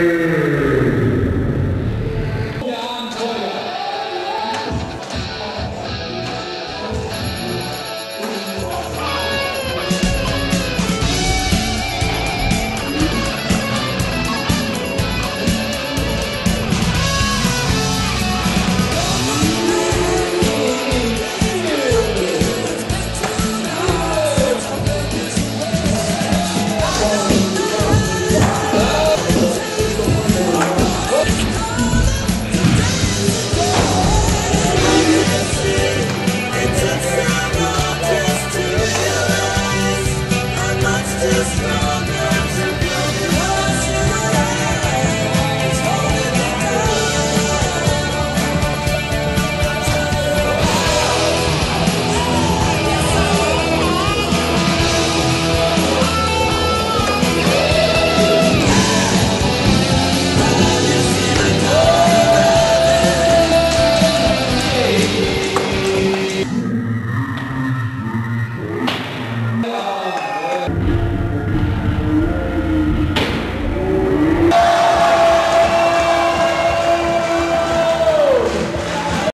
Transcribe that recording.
Eh... the sky.